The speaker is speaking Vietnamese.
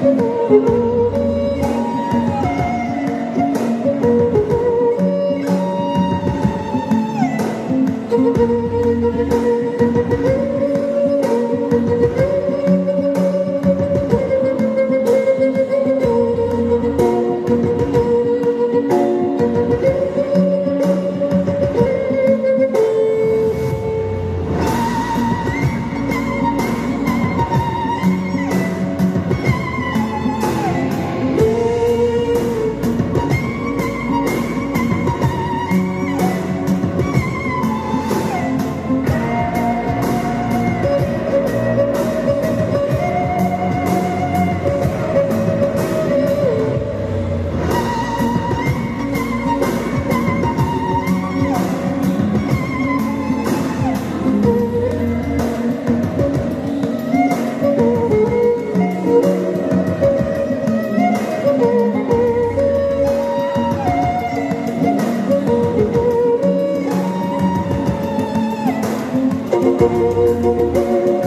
thank you. Música